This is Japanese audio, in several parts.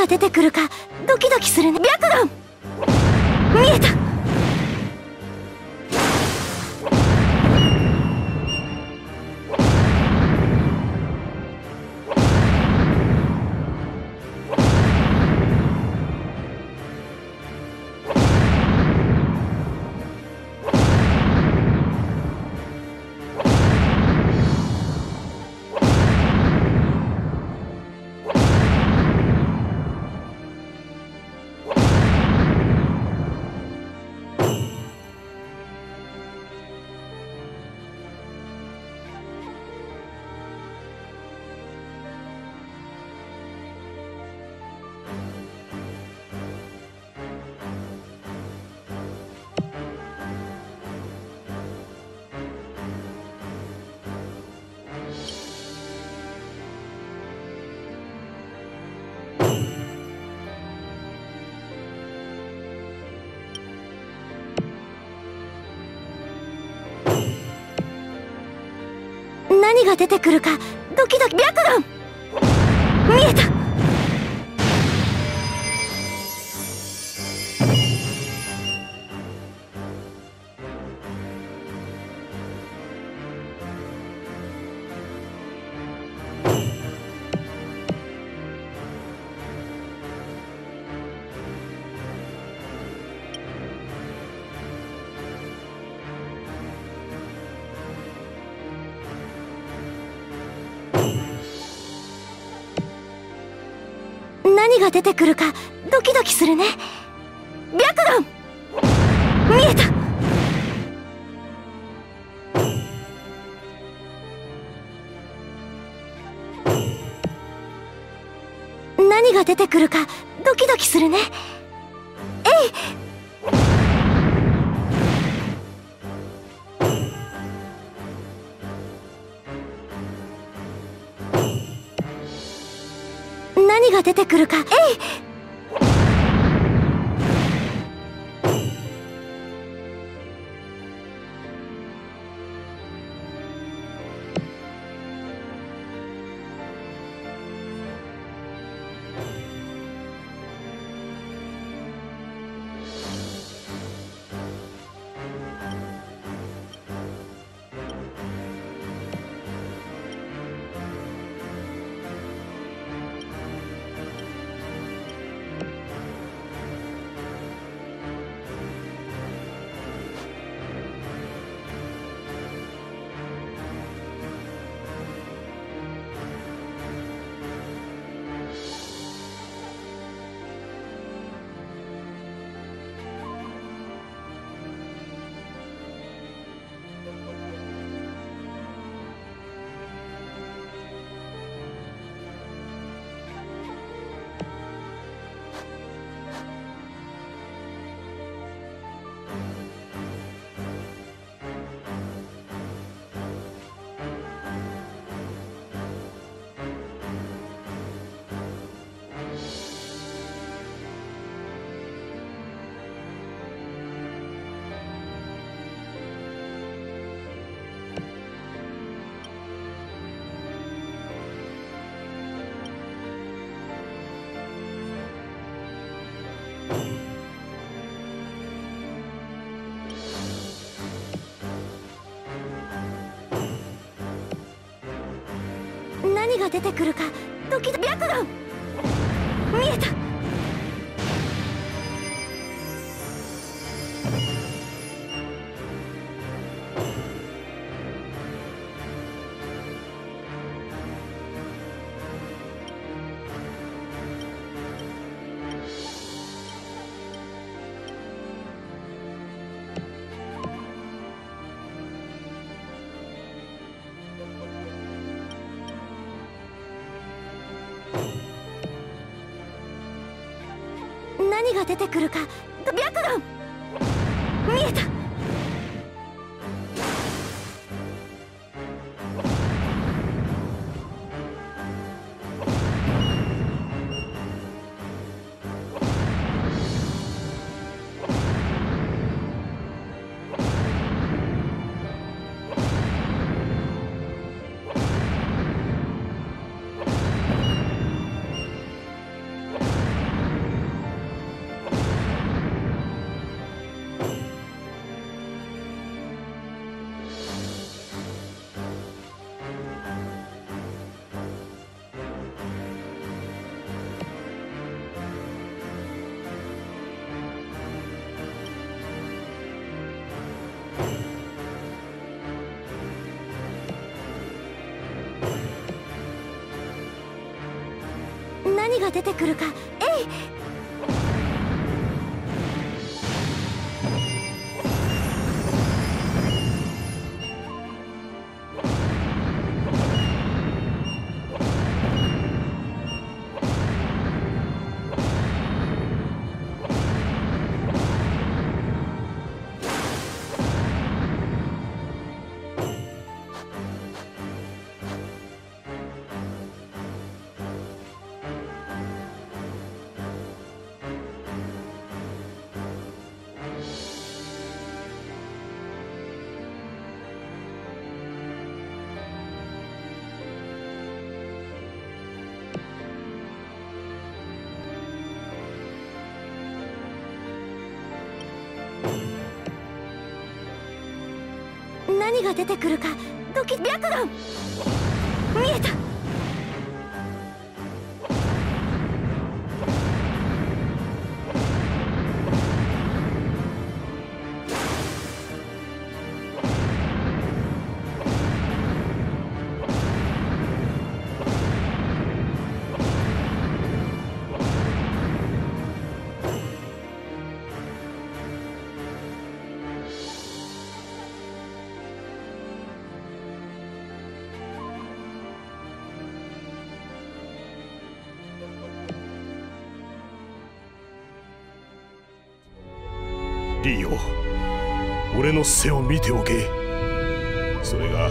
が出てくるかドキドキするね。白眼見えた。何が出てくるかドキドキ。白眼見えた。何が出てくるかドキドキするね。白眼見えた!何が出てくるかドキドキするね。が出てくるか。えい何が出てくるかドキドキ白眼見えた。何が出てくるか白眼見えた。何が出てくるか。えい何が出てくるかドキ白眼見えた。リオ俺の背を見ておけ。それが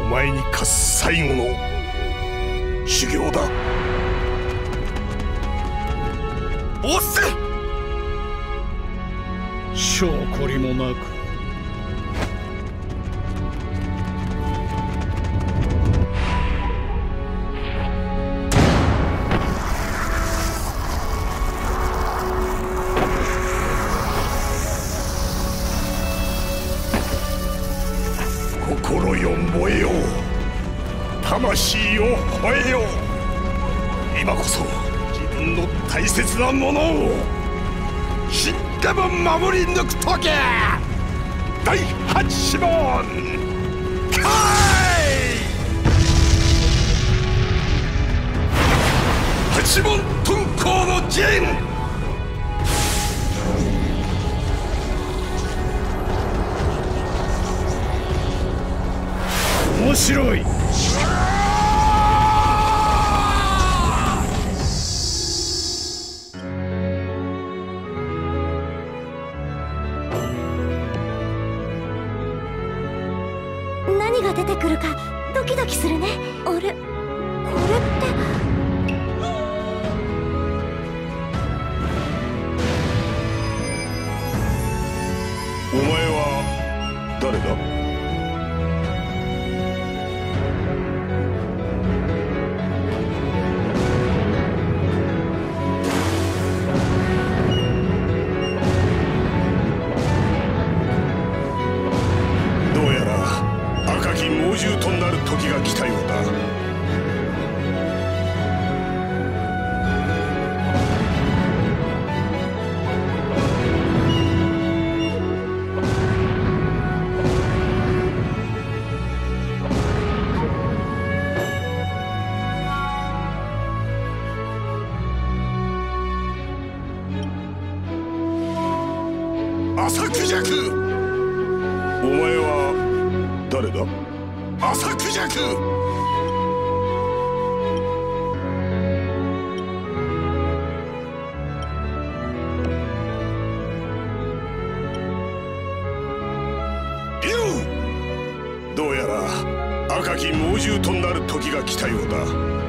お前に課す最後の修行だ。おっせ。証拠りもなく心よ燃えよ魂を吠えよ今こそ自分の大切なものを死んでも守り抜く時第八問開八問遁甲の陣。面白い。何が出てくるかドキドキするね。あれ？これって。お前は誰だ？浅クジャク竜。どうやら赤き猛獣となる時が来たようだ